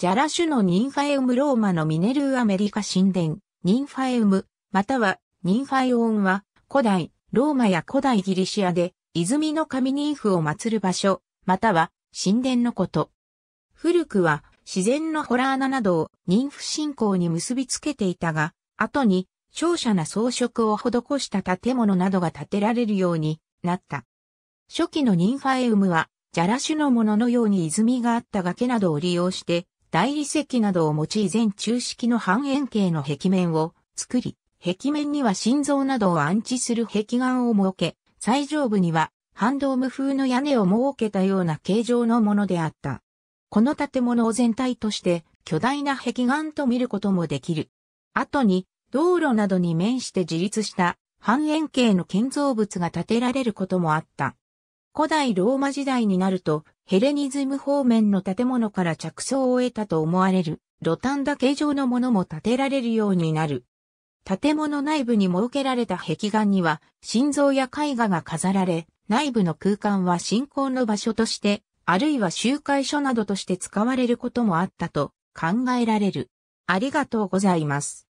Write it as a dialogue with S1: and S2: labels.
S1: ジャラ種のニンファエウムローマのミネルーアメリカ神殿、ニンファエウム、またはニンファイオンは古代ローマや古代ギリシアで泉の神ニンフを祀る場所、または神殿のこと。古くは自然のホラー穴などをニンフ信仰に結びつけていたが、後に小者な装飾を施した建物などが建てられるようになった。初期のニンファエウムは、ジャラ種のもののように泉があった崖などを利用して、大理石などを用い全中式の半円形の壁面を作り、壁面には心臓などを安置する壁岩を設け、最上部には半ドーム風の屋根を設けたような形状のものであった。この建物を全体として巨大な壁岩と見ることもできる。後に道路などに面して自立した半円形の建造物が建てられることもあった。古代ローマ時代になるとヘレニズム方面の建物から着想を得たと思われるロタンダ形状のものも建てられるようになる。建物内部に設けられた壁画には心臓や絵画が飾られ、内部の空間は信仰の場所として、あるいは集会所などとして使われることもあったと考えられる。ありがとうございます。